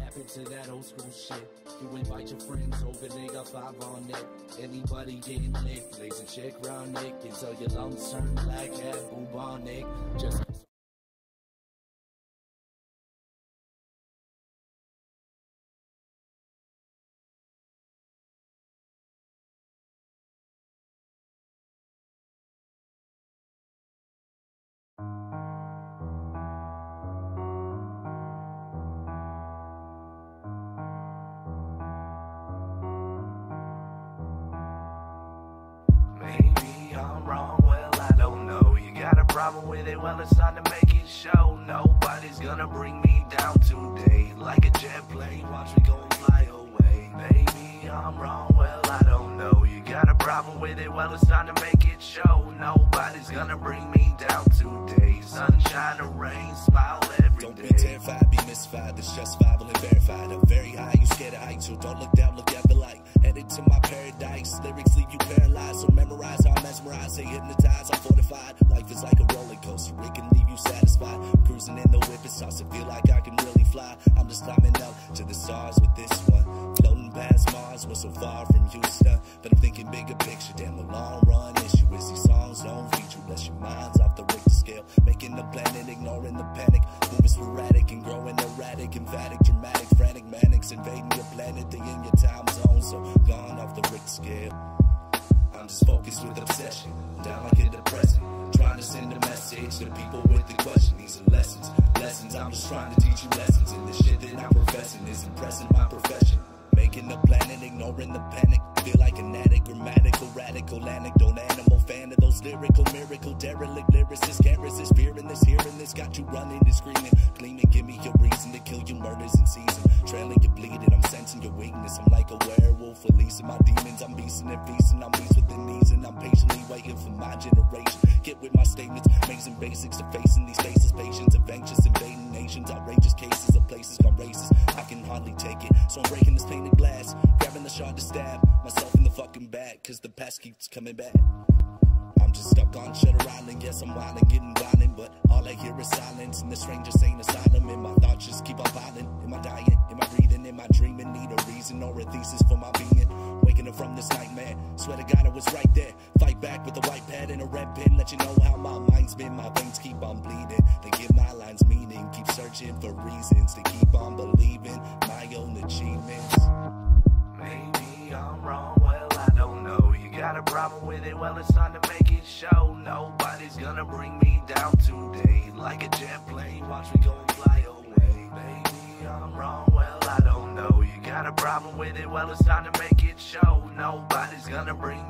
happened to that old school shit? You invite your friends over, they got five on it. Anybody getting lit, blaze a chick round Nick until your lungs turn black, have bubonic. Just problem with it, well, it's time to make it show. Nobody's gonna bring me down today. Like a jet plane, watch me go and fly away. Maybe I'm wrong, well, I don't know. You got a problem with it, well, it's time to make it show. Nobody's gonna bring me down today. Sunshine or rain, smile every Don't be day. terrified, be mystified. It's just justifiable and verified. I'm very high, you scared of heights, so don't look down, look light. Headed to my paradise, lyrics leave you paralyzed. So memorize, I'm mesmerized, say hypnotize, I'm fortified. Life is like a roller coaster, it can leave you satisfied. Cruising in the whip, it's awesome, feel like I can really fly. I'm just climbing up to the stars with this one. Floating past Mars, we're so far from Houston. Thinking bigger picture, damn, the long run issue is these songs don't feature. Bless your minds off the Richter scale. Making the planet, ignoring the panic. Moving sporadic and growing erratic, emphatic, dramatic, frantic, manics. Invading your planet, they in your time zone. So gone off the Richter scale. I'm just focused with obsession. Down like a depression. Trying to send a message to people with the question. These are lessons. Lessons, I'm just trying to teach you lessons. And the shit that I'm professing is impressing my profession. Making the planet, ignoring the panic. Radical, anecdote, animal fan of lyrical, miracle, derelict lyricist. Can't fearing this, hearing this. Got you running and screaming, gleaming. Give me your reason to kill you, murders in season. Trailing you bleeding, I'm sensing your weakness. I'm like a werewolf, releasing my demons. I'm beasting and feasting. I'm beast within these, and I'm patiently waiting for my generation. Get with my statements, amazing basics to facing these faces. Patience, adventures, invading nations, outrageous cases of places gone racist. I can hardly take it, so I'm breaking this painted glass, grabbing the shard to stab myself in the fucking back, cause the past keeps coming back. I'm just stuck on Shutter Island. Yes, I'm wildin', getting violent, but all I hear is silence. And the strangest ain't asylum. And my thoughts just keep on piling. Am I dying? Am I breathing? Am I dreaming? Need a reason or a thesis for my being. Waking up from this nightmare. Swear to God, I was right there. Fight back with a white pad and a red pen. Let you know how my mind's been. My veins keep on bleeding. They give my lines meaning. Keep searching for reasons to keep on believing my problem with it, well, it's time to make it show. Nobody's gonna bring me down today. Like a jet plane, watch me go and fly away. Maybe I'm wrong, well, I don't know. You got a problem with it, well, it's time to make it show. Nobody's gonna bring